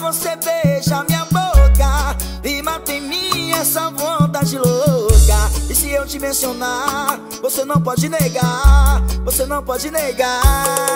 você beija minha boca E mata em mim essa vontade louca. E se eu te mencionar, você não pode negar Você não pode negar.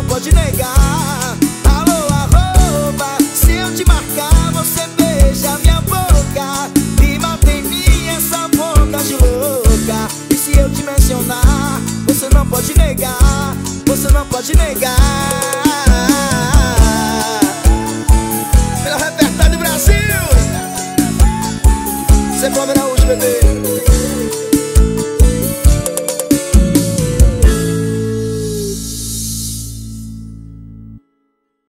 não pode negar. Alô, arroba, se eu te marcar Você beija minha boca. E mata em mim essa vontade louca. E se eu te mencionar Você não pode negar, você não pode negar. Você pode virar hoje, bebê